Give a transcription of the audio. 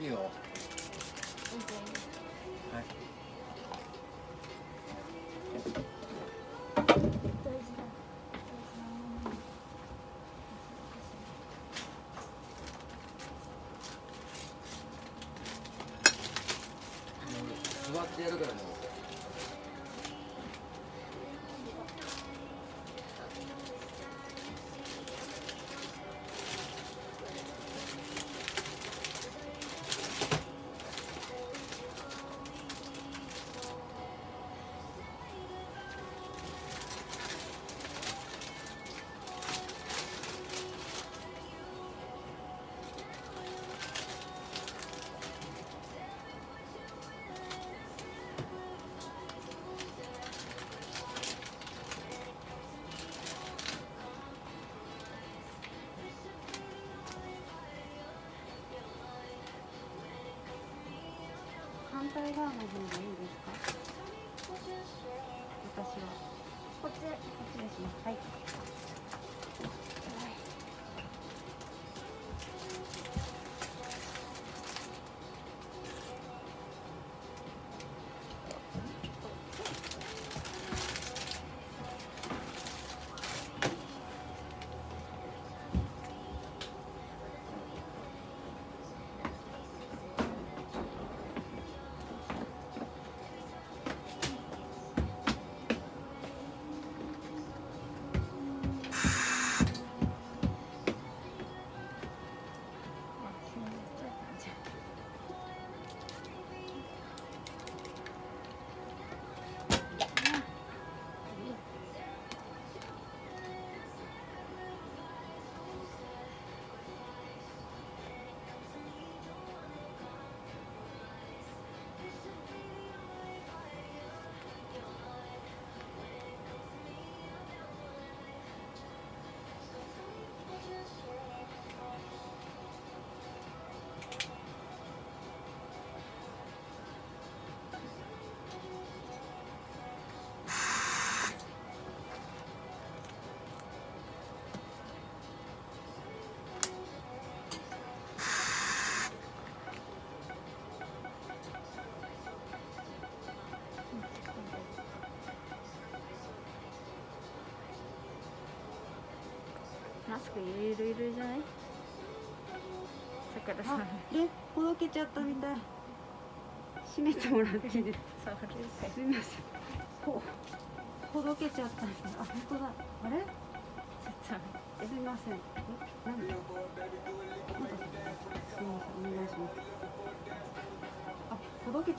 いいよ。はい。座ってやるからね反 따라하는 거 マスクいるいるじゃない？さくらさんあ、え、ほどけちゃったみたい。閉めてもらっていいですか？すみません。ほ、ほどけちゃった。あ、本当だ。あれ？すみません。え、何？なんだすみません、お願いします。あ、ほどけちゃ